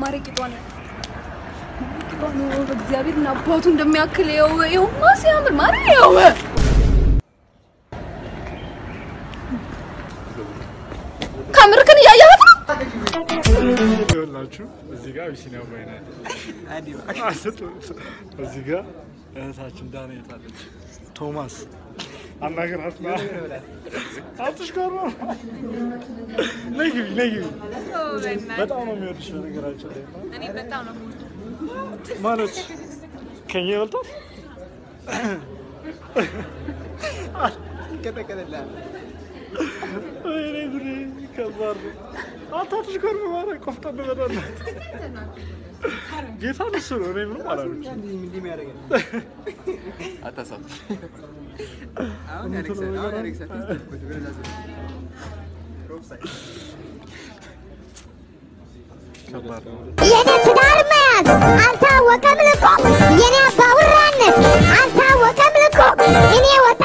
ማሬ ቂጧን ቂጧን በእግዚአብሔር እና አባቱ እንደሚያክል ይኸው ይኸውማ ሲያምር ማሬ ይኸው ከምርክን እያየሃት ነው ይኸውላችሁ እዚህ ጋር አቢሲኒያ ባይና እዚህ ጋር እህታችን ዳንኤት አለች። ቶማስ Anlagır asla. Altış karma. ne gibi ne gibi? Betavno mu yarışıyordu Karaçı'da? Hani Betavno kurdu. Manuç. Kenya oldu? Kete kete la. Öyle bir kazardı. Altı çıkar mübarek komutan ne kadar. Yeter mi soru? Önemli mi var? Ben de milli yere geldim. Hatta sat. Ama ne güzel. Ama ne güzel. Yine çıkar mı? Alta vakamını kop. Yine bağırın. Alta vakamını kop. Yine vakamını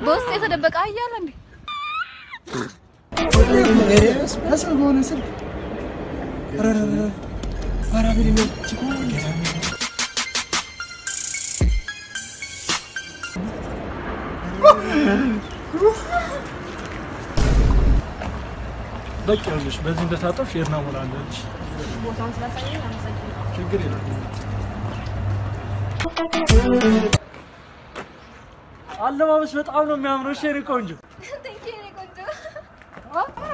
በውስጥ የተደበቀ አያለ እንዴ በቂ ያለሽ በዚህ እንደታጠፍሽ የት ናሙላለች። ችግር የለም። አለባበስ በጣም ነው የሚያምረው። እሺ የኔ ቆንጆ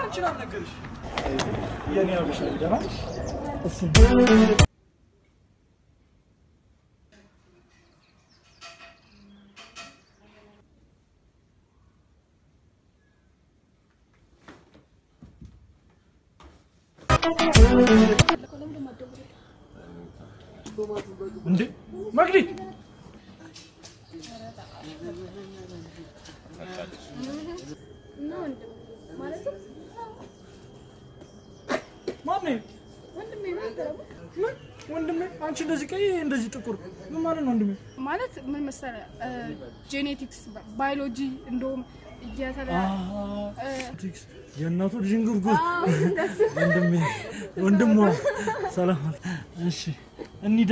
አንቺን አልነገርሽ የኔ አብሽ ደህና እንዴ መግዲ ማነው? ወንድሜ? አንቺ እንደዚህ ቀይ እንደዚህ ጥቁር ምን ማለት ነው ወንድሜ? ማለት ምን መሰለህ ጄኔቲክስ ባዮሎጂ እንደውም የእናቱ ልጅ እንጉርጉር ወንድሟ ሰላም። እሺ እንሂድ